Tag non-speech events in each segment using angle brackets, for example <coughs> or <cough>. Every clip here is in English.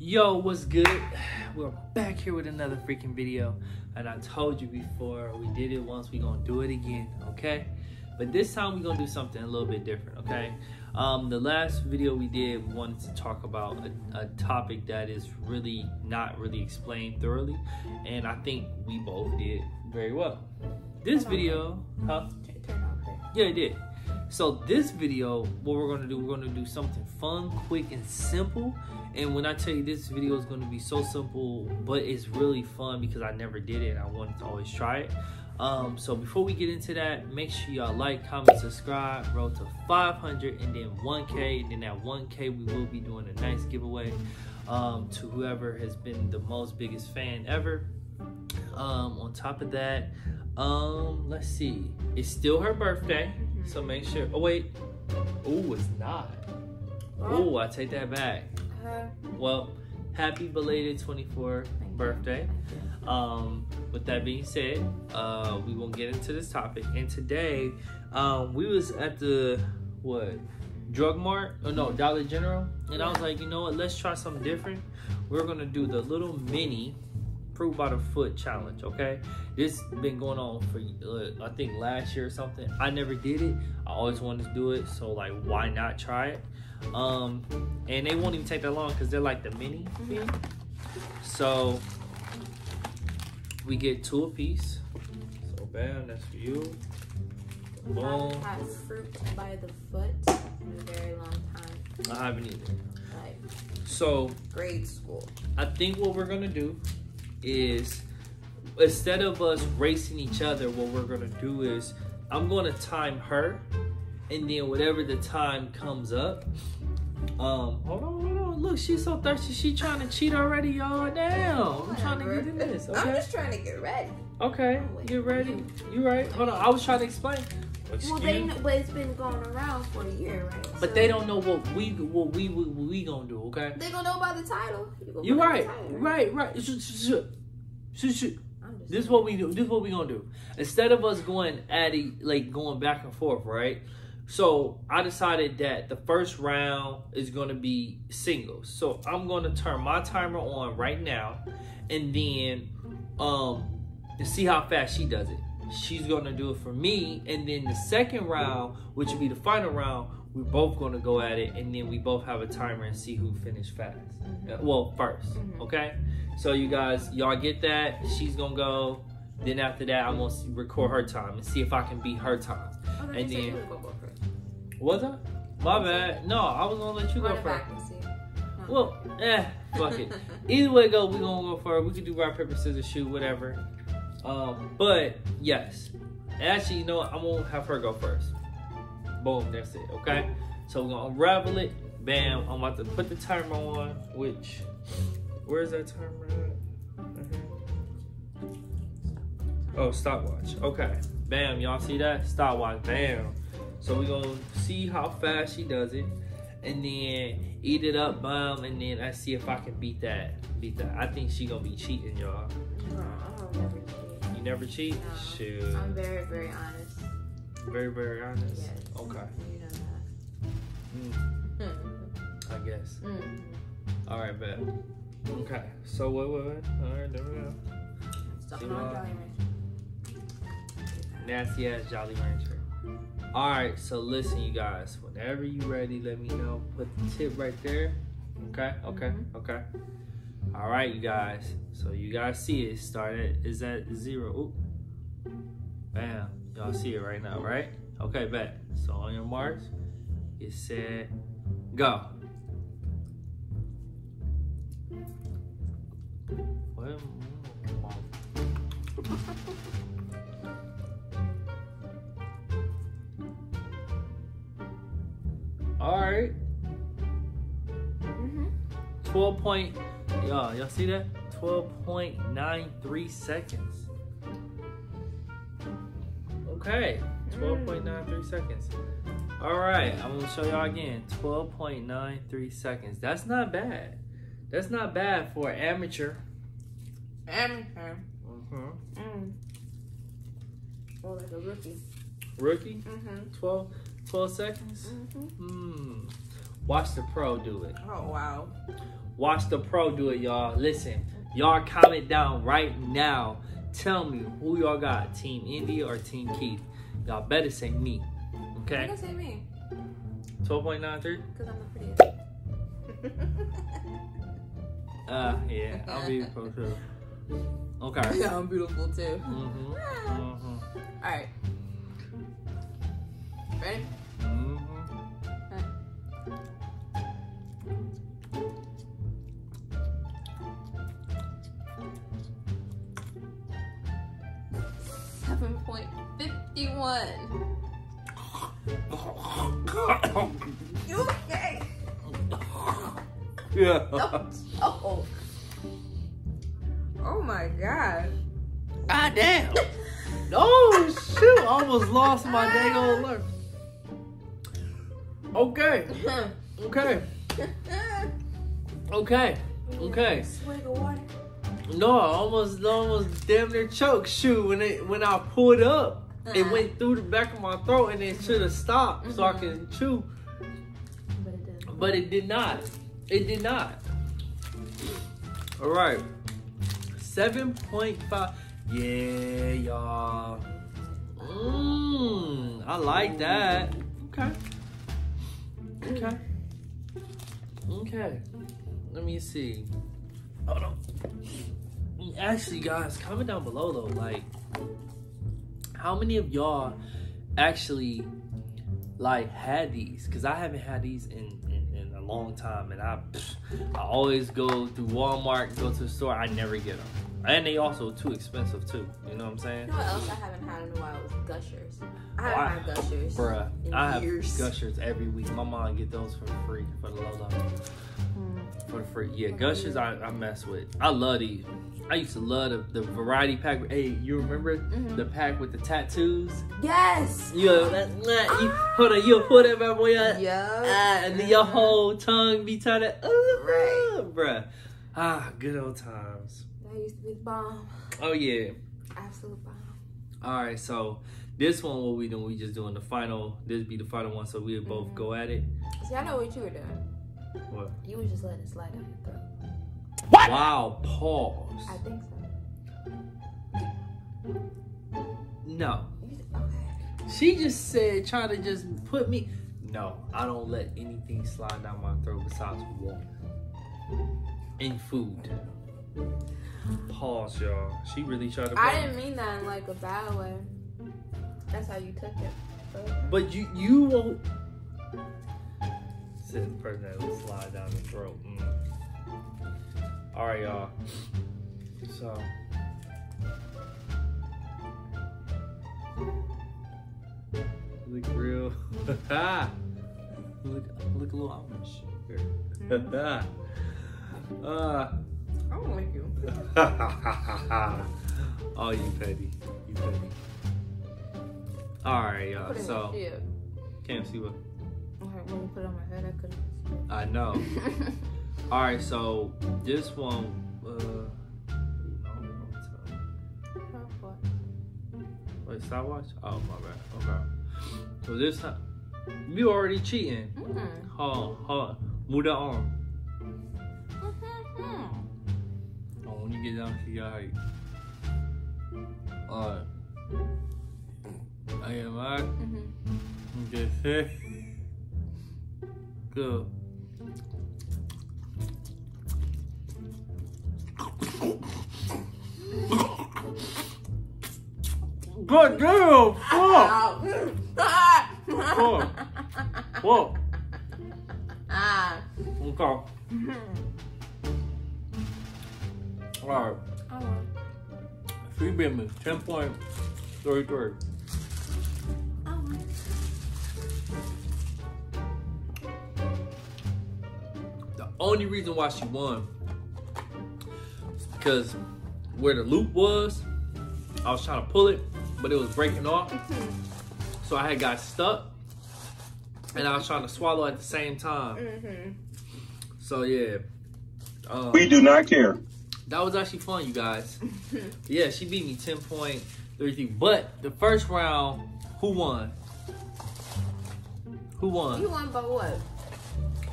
Yo, what's good? <sighs> We're back here with another freaking video. And I told you before, we did it once, we gonna do it again, okay? But this time we gonna do something a little bit different, okay? Um, the last video we did, we wanted to talk about a, a topic that is really not really explained thoroughly. And I think we both did very well. This video, huh? Turn off there. Yeah, it did. So this video, what we're gonna do, we're gonna do something fun, quick, and simple. And when I tell you this video is gonna be so simple, but it's really fun because I never did it and I wanted to always try it. Um, so before we get into that, make sure y'all like, comment, subscribe, roll to 500 and then 1K. And then at 1K, we will be doing a nice giveaway um, to whoever has been the most biggest fan ever. Um, on top of that, um, let's see, it's still her birthday. So make sure. Oh wait. Oh, it's not. Oh, I take that back. Uh, Well, happy belated 24th birthday. Um, with that being said, uh, we will get into this topic. And today, um, we was at the what drug mart? Oh no, Dollar General. And I was like, you know what? Let's try something different. We're gonna do the little mini fruit by the foot challenge. Okay, this been going on for uh, I think last year or something. I never did it. I always wanted to do it. So like, why not try it? Um, and they won't even take that long because they're like the mini. Mhm. So we get two a piece. So bam, that's for you. I haven't had fruit by the foot in a very long time. I haven't either. Like So grade school. I think what we're gonna do is instead of us racing each other, what we're gonna do is I'm gonna time her, and then whatever the time comes up. Um, hold on, hold on. Look, she's so thirsty. She trying to cheat already, y'all. Damn, I'm trying to get in this. I'm just trying to get ready. okay, you ready? You right? Hold on. I was trying to explain. Excuse Well, they know, but it's been going around for a year, right? But So they don't know what we what we what we gonna do. Okay. They gonna know by the title. You are right, right, right. Sh- This is what we do. This is what we gonna do. Instead of us going at it, like going back and forth, right? So I decided that the first round is gonna be singles. So I'm gonna turn my timer on right now, and then um to see how fast she does it. She's gonna do it for me, and then the second round, which will be the final round, we're both gonna go at it, and then we both have a timer and see who finished fast. Mhm. Uh, Well, 1st Mhm. okay. So you guys, y'all get that? She's gonna go. Then after that, I'm gonna record her time and see if I can beat her time. Oh, and then- you was gonna go first. Was I? My bad. No, I was gonna let you go Run it first. back and see. Well, eh, fuck it. <laughs> Either way it go, we gonna go for it. We could do rock paper scissors shoot, whatever. Um, but yes, actually, you know what? I'm gonna have her go first. Boom, that's it. Okay. So we're gonna unravel it. Bam. I'm about to put the timer on. Which, where's that timer at? Here. Oh, stopwatch. Okay. Bam. Y'all see that? Stopwatch. Bam. So we're gonna see how fast she does it, and then eat it up, bam, and then I see if I can beat that. Beat that. I think she gonna be cheating, y'all. No, I don't never cheat. You never cheat? No. Shoot. I'm very, very honest. Very, very honest. Yes. Okay. You know that. Mm, that. I guess. Mm. All right, bet. Okay. So wait, wait, wait. All right, there we go. See on what? Jolly Rancher. Nasty ass Jolly Rancher. All right. So listen, you guys. Whenever you ready, let me know. Put the tip right there. Okay. Okay. Mhm. Okay. All right, you guys. So you guys see it started. Is at zero? Oop. Bam. Y'all see it right now, right? Okay, bet. So on your marks, get set, go. What? All right. Mhm. 12 point, y'all, y'all see that? 12.93 seconds. Okay, 12.93 seconds. All right, I'm gonna show y'all again. 12.93 seconds. That's not bad. That's not bad for an amateur. Amateur. Mm-hmm. Mm. Oh, like a rookie. Rookie, Mm-hmm. 12, 12 seconds. Mm-hmm. Hmm. Watch the pro do it. Oh wow. Watch the pro do it, y'all. Listen, y'all comment down right now. Tell me who y'all got, Team India or Team Keith. Y'all better say me. You Okay? can say me, 12.93? because I'm the prettiest. <laughs> Uh, yeah, I'll be pro too. <laughs> Okay. yeah, I'm beautiful too. Mm-hmm. Mm-hmm. Alright. Ready? Seven point fifty-one. You okay? yeah. Oh. Oh, oh my god. God damn. <laughs> Oh shoot! I almost lost my dang old <laughs> alert. <laughs> Okay. Okay. Okay. Okay. Swig of water. No, I almost almost damn near choked. Shoot, when it when I pulled up, it Uh-uh. went through the back of my throat and it should have stopped so I mm-hmm. could chew, But it did. but it did not. It did not. All right, seven point five. Yeah, y'all. Mmm, I like that. Okay. Okay. Okay. Let me see. Hold on. Actually, guys, comment down below though. Like, how many of y'all actually like had these? Cause I haven't had these in in, in a long time, and I I always go through Walmart, go to the store. I never get them, and they also too expensive too. You know what I'm saying? You know what else I haven't had in a while was Gushers. I haven't had Gushers. Bruh, in I have gushers every week. My mom get those for free for the low low. Mm. For the free. Yeah, gushers I, I mess with. I love these. I used to love the, the variety pack. Hey, you remember Mhm. the pack with the tattoos? Yes. You know, that, that, you, hold on, you pull that my boy out. Yeah. Ah, and then your whole tongue be trying to, Right. bruh. Ah, good old times. That used to be the bomb. Oh, yeah. Absolute bomb. All right, so this one, what we doing? We just doing the final. This be the final one, so we'll both Mhm. go at it. See, I know what you were doing. What? You was just letting it slide down your throat. What? Wow, pause. I think so. No. Okay. She just said trying to just put me. No, I don't let anything slide down my throat besides water and food. Pause, y'all. She really tried to. I didn't mean that in like a bad way. That's how you took it. But you you won't. Said the person that will slide down the throat. Mm. All right, y'all. So. Look real. <laughs> look, look a little Amish. Here. <laughs> uh, don't like you. <laughs> oh, you petty. You petty. All right, y'all. So, can't see what Okay, when you put it on my head, I couldn't. I know. <laughs> All right, so this one. Uh, I don't know what. Wait, stopwatch? Oh, my bad. Okay. So this time, you already cheating. Mm. Hold on, hold on. Move that arm. You get down to your height. Alright. I am I. Mhm. Okay, sit. Good. God damn! Fuck! Fuck! Fuck! <laughs> Ah. Okay. <laughs> Alright. Oh. Free Bimmy, 10.33. Oh. The only reason why she won is because where the loop was, I was trying to pull it, but it was breaking off. So I had got stuck. And I was trying to swallow at the same time. Mm-hmm. So yeah. Um, We do not care. That was actually fun, you guys. <laughs> Yeah, she beat me 10.33. But the first round, who won? Who won? You won by what?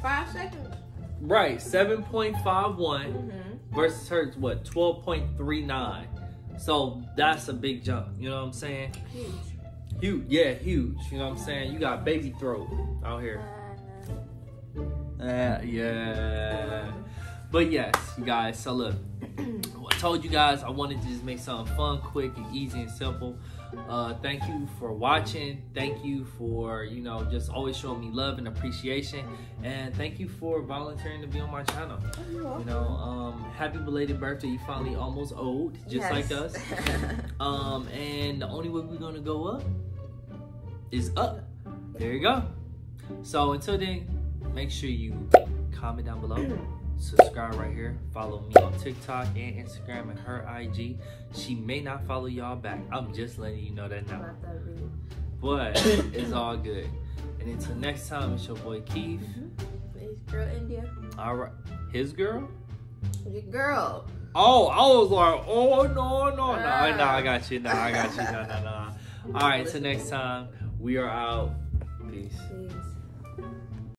Five seconds. Right, seven point five one Mm-hmm. versus her, what twelve point three nine. So that's a big jump. You know what I'm saying? Huge. Huge, yeah, huge. You know what I'm saying? You got baby throat out here. Uh, yeah. But yes, you guys. So look, <clears throat> I told you guys I wanted to just make something fun, quick, and easy and simple. Uh, thank you for watching. Thank you for you know just always showing me love and appreciation, and thank you for volunteering to be on my channel. You know, um, happy belated birthday. You finally almost old, just like us. <laughs> Um, and the only way we're gonna go up is up. There you go. So until then, make sure you comment down below, <clears throat> subscribe right here, follow me on TikTok and Instagram and her IG. She may not follow y'all back. I'm just letting you know that now. Not that rude. But <coughs> it's all good. And until next time, it's your boy Keith. Mm-hmm. His girl India. All right, his girl. Your girl. Oh, I was like, oh no, no, no, no, ah. I got you, no, I got you, no, no, no. All right, till next time, we are out. Peace. Please.